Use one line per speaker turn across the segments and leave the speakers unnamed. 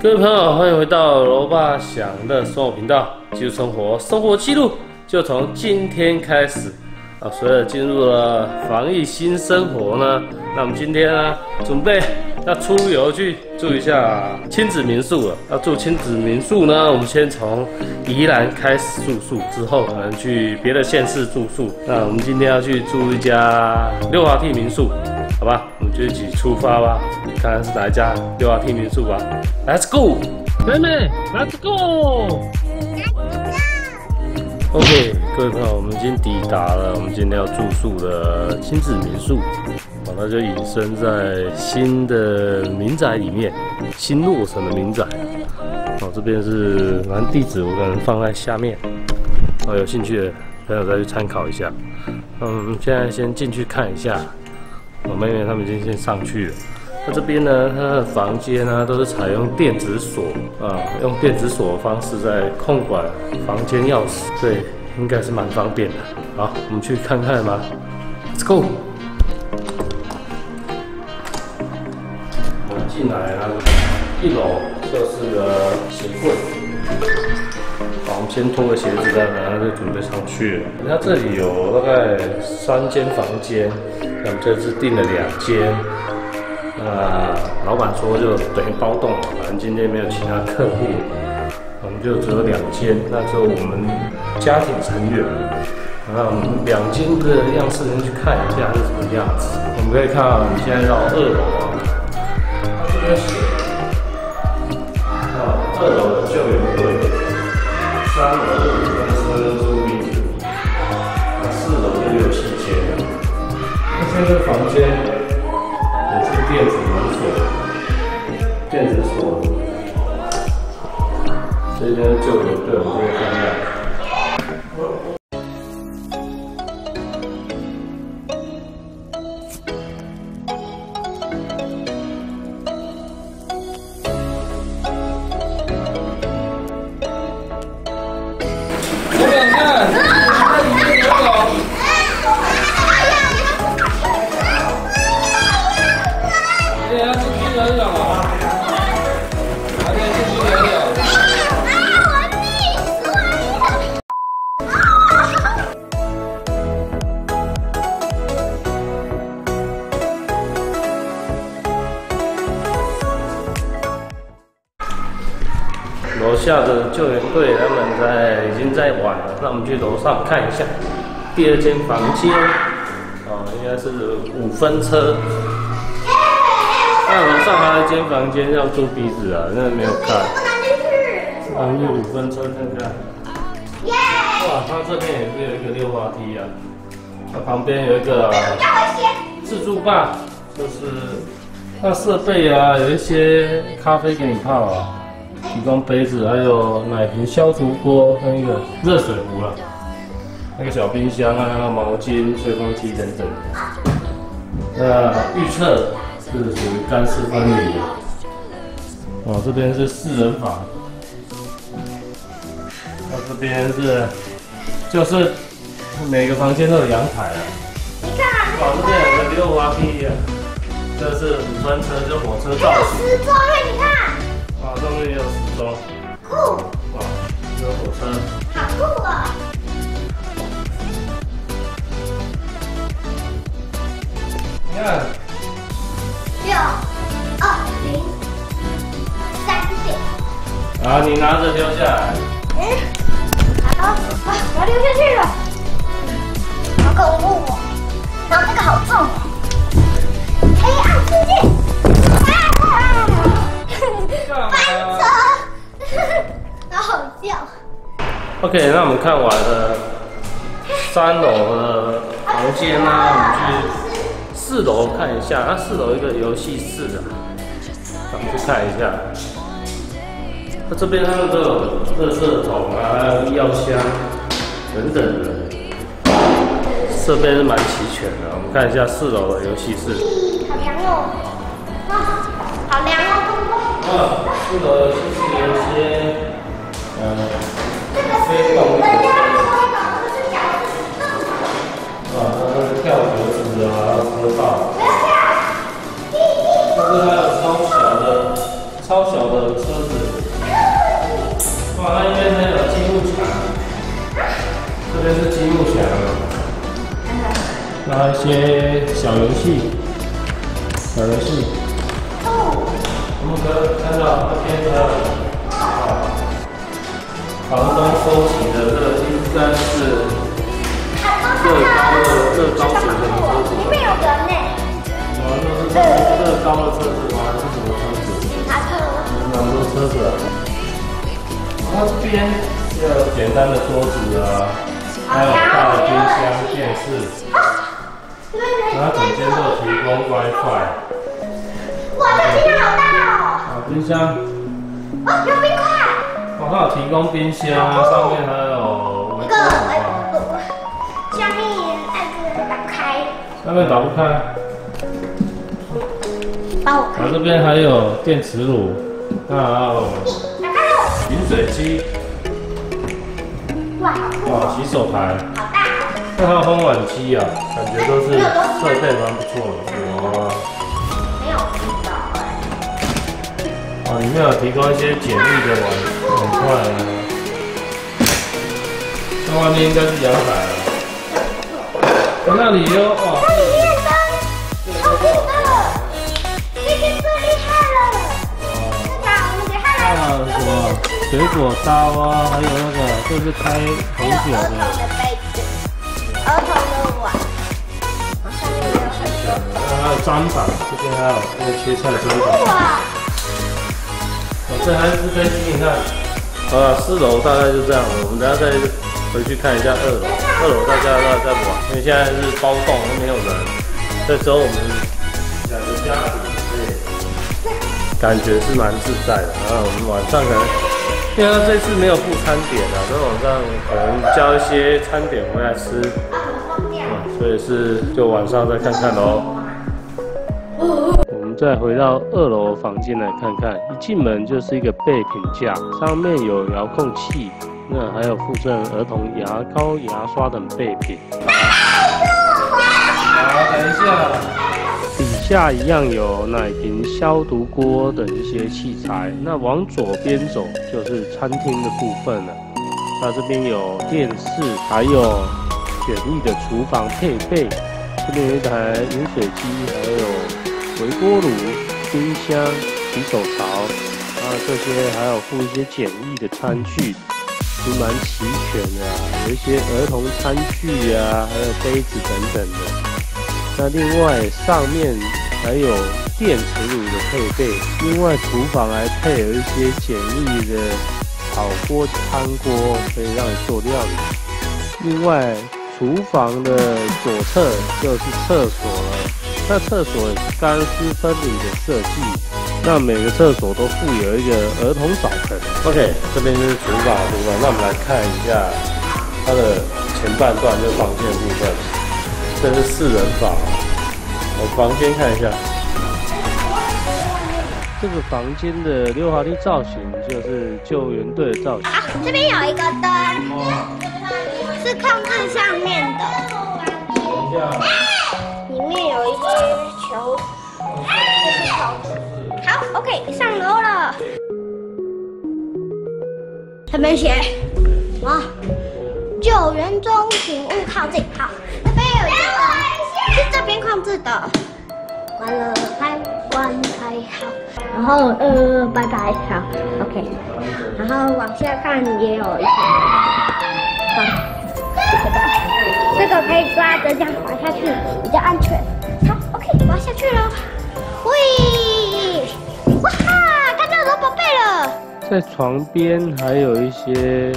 各位朋友，欢迎回到罗爸享乐生活频道，记录生活，生活记录就从今天开始啊！随着进入了防疫新生活呢，那我们今天呢，准备要出游去住一下亲子民宿了。要住亲子民宿呢，我们先从宜兰开始住宿，之后可能去别的县市住宿。那我们今天要去住一家溜滑梯民宿。好吧，我们就一起出发吧，看看是哪一家六华梯民宿吧。Let's go，妹妹，Let's go。OK，各位朋友，我们已经抵达了我们今天要住宿的亲子民宿。好，那就隐身在新的民宅里面，新落成的民宅。好，这边是反正地址我可能放在下面，哦，有兴趣的朋友再去参考一下。嗯，现在先进去看一下。我妹妹他们已经先上去了。那这边呢，它的房间呢都是采用电子锁啊，用电子锁的方式在控管房间钥匙，对，应该是蛮方便的。好，我们去看看吧。Let's go。进来了，一楼就是个鞋柜。好，我们先脱个鞋子，然后就准备上去了。它这里有大概三间房间。我们这次订了两间，那老板说就等于包栋了，反正今天没有其他客户，我们就只有两间，那就我们家庭成员，那我们两间的样式先去看一下是什么样子。我们可以看到，你现在到二楼啊，这个房间也是电子门锁，电子锁。这边就有个这个方案。下的救援队他们在已经在玩了，那我们去楼上看一下第二间房间，哦，应该是五分车。那楼上还有一间房间要租鼻子啊，那没有看。啊，有五分车看看。哇，它这边也是有一个溜滑梯啊，它旁边有一个自助吧，就是那设备啊，有一些咖啡给你泡啊。提供杯子，还有奶瓶、消毒锅跟一个热水壶了，那个小冰箱啊，还有毛巾、吹风机等等。那预测是属于干湿分离。哦，这边是四人房。那这边是，就是每个房间都有阳台啊。你看，哦，这边有个溜滑梯啊。这是五分车，就火车造型。
时装哎，你看。
啊，上面也有时装。
酷！
哇，有火车。
好酷啊！
你看。
六二零三点。
啊，你拿着丢下来。
嗯。好，啊，我要丢下去了。好恐怖哦！然后这个好重。黑暗世界。
OK，那我们看完了三楼的房间呢，我们去四楼看一下。那四楼一个游戏室啊，我们去看一下。那这边他们都有热色桶啊，还有药箱等等的，设备是蛮齐全的。我们看一下四楼的游戏室。
好凉哦！啊，好凉哦！
啊，四楼其实有些，是小他那个跳格子啊然道不要跳是他有超小的超小的车子哇那应该是个积木墙。这边是积木墙。然后一些小游戏小游戏我们可以看到这边的房东收集的这个应该是乐高的乐高组的车子，
里面有人呢，
啊，那是乐高的车子吗？还是什么车子？
警察车。
蛮多车子啊。它这边有简单的桌子啊，还有大的冰箱、电视，
对对
然后整间都提供 WiFi。
哇，这个冰箱好大哦！
啊，冰箱，
哦，
它有提供冰箱，上面还有微
这个
波炉啊，
下面按这个打开，
上面打不开。
帮我
然后这边还有电磁炉，那还有。饮水机，
哇，好
哇，洗手台，
好大。
那还有烘碗机啊，感觉都是设备蛮不错的。哇，啊，里面有提供一些简易的碗碗筷啊。那外面应该是阳台啊。那里有哇，
它里面灯超酷的，这个最厉害了。那我们给它来
还有什么？水果刀啊，还有那个就是开红酒
的儿童
的。
杯子，儿童的碗，好上面有很多。
还有砧板，这边还有那个切菜砧板。这还是飞机，你看。好了，四楼大概就这样了，我们等下再回去看一下二楼。二楼大家大家在玩，因为现在是包栋，都没有人。这时候我们两个家庭，感觉是蛮自在的。然后我们晚上可能，因为他这次没有付餐点啊，所以晚上可能叫一些餐点回来吃。
啊，很疯掉。
嗯，所以是就晚上再看看喽。再回到二楼房间来看看，一进门就是一个备品架，上面有遥控器，那还有附赠儿童牙膏、牙刷等备品。好，等一下，底下一样有奶瓶、消毒锅等一些器材。那往左边走就是餐厅的部分了。那这边有电视，还有简易的厨房配备。这边有一台饮水机，还有微波炉、冰箱、洗手槽，啊，这些还有附一些简易的餐具，都蛮齐全的、啊，有一些儿童餐具啊，还有杯子等等的。那另外上面还有电磁炉的配备，另外厨房还配有一些简易的炒锅、汤锅，可以让你做料理。另外，厨房的左侧就是厕所。那厕所是干湿分离的设计，那每个厕所都附有一个儿童澡盆。OK，这边就是厨房的部分，那我们来看一下它的前半段，就是房间的部分。这是四人房，我房间看一下。这个房间的溜滑梯造型就是救援队的造型。
啊，这边有一个灯，是控制上面的，
等一下，
里面有一些球，这是球。好，OK，上楼了。这边写哇，救援中，请勿靠近。好，这边有一个是这边控制的。完了，开关开好，然后呃，拜拜，好，OK，然后往下看也有一些，好，这个可以抓着这样滑下去，比较安全。好，OK，滑下去了，喂，哇哈，看到老宝贝了，
在床边还有一些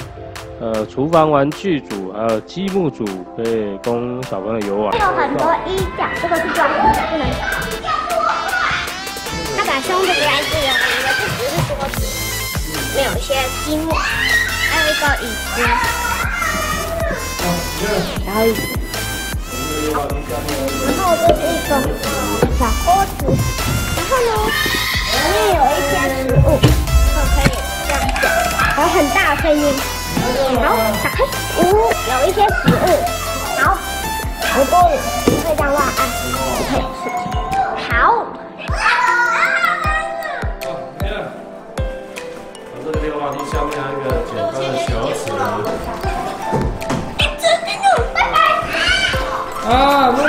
呃厨房玩具组，还有积木组，可以供小朋友游玩
有。很多衣架，这个是装饰的，不能打。他把胸这个来这个，以为这只是桌子，没有一些积木，还有一个椅子，然后，然后这是一个小锅子，然后呢，里面有一些食物，就可以这样子，还有很大的声音。好，打开，哦，有一些食物，好。微波炉，你可以这样乱按，你可以试。好，
这个溜滑梯下面还有一个简单的小齿轮。
啊我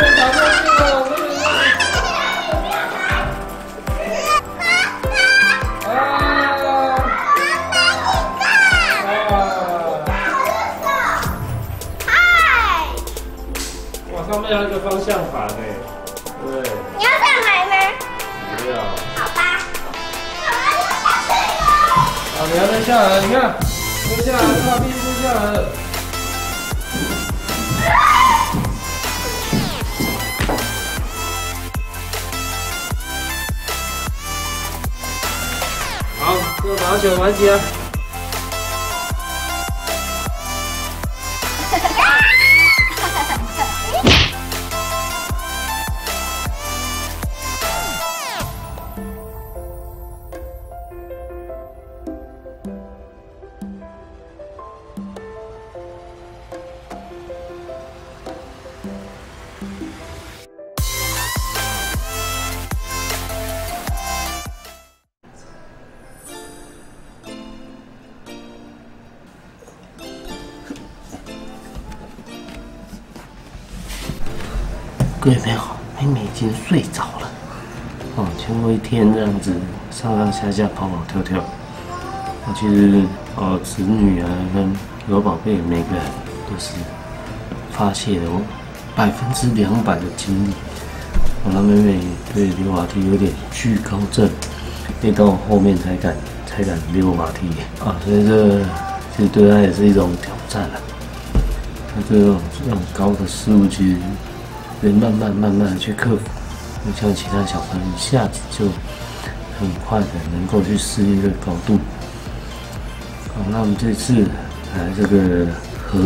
这个把球玩起妹妹好，妹妹已经睡着了。哦，经过一天这样子上上下下跑跑跳跳，那其实哦，子女啊跟罗宝贝每个人都是发泄了我百分之两百的精力。我那妹妹对溜滑梯有点惧高症，得到后面才敢才敢溜滑梯啊，所以这其实对她也是一种挑战了。她这种这种高的事物，其实得慢慢慢慢去克服。不像其他小朋友一下子就很快的能够去适应这个高度。好，那我们这次来这个和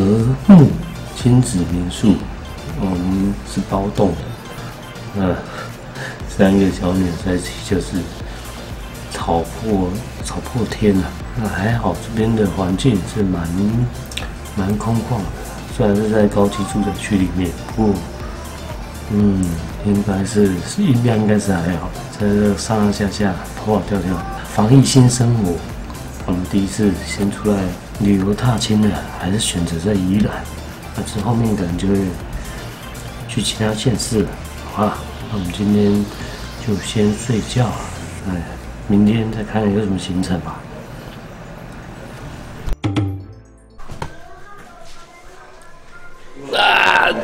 睦亲子民宿，我们是包栋的，那三个小女在一起就是吵破吵破天了。那还好，这边的环境是蛮蛮空旷的，虽然是在高级住宅区里面，不过。嗯，应该是是音量应该是还好，在这上上下下跑跑跳跳，防疫新生活。我们第一次先出来旅游踏青的，还是选择在宜兰，那之后面可能就会去其他县市了。好了，那我们今天就先睡觉，哎，明天再看看有什么行程吧。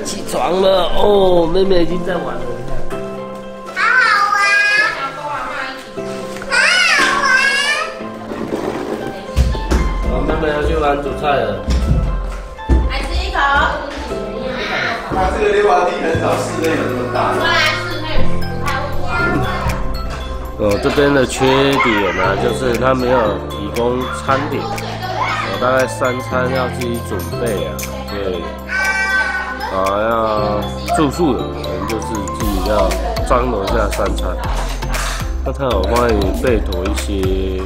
起床了哦，妹妹已经在玩了，你看。
好好玩，好好玩。
好，妹妹要去玩煮菜了。
来吃一口。
它这个溜滑梯很少室内有这么大
过。来室内不太会玩。
哦，这边的缺点呢、就是它没有提供餐点，我大概三餐要自己准备啊，对，啊要住宿的可能就是自己要张罗一下三餐。那它有帮你备妥一些，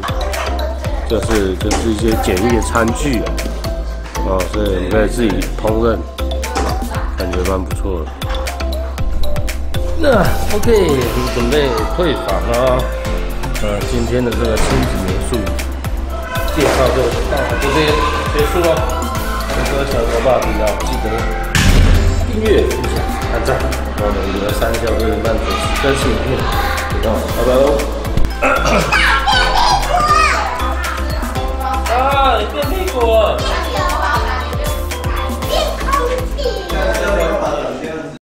就是就是一些简易的餐具啊，哦，所以你可以自己烹饪，感觉蛮不错的。那 OK，我们准备退房了。呃，今天的这个亲子民宿介绍就到这边结束了。有个小伙伴比较记得音乐分享，按赞，然后我们给他三个小时半准时再次见别动，拜拜喽。大变屁股啊！你变屁股。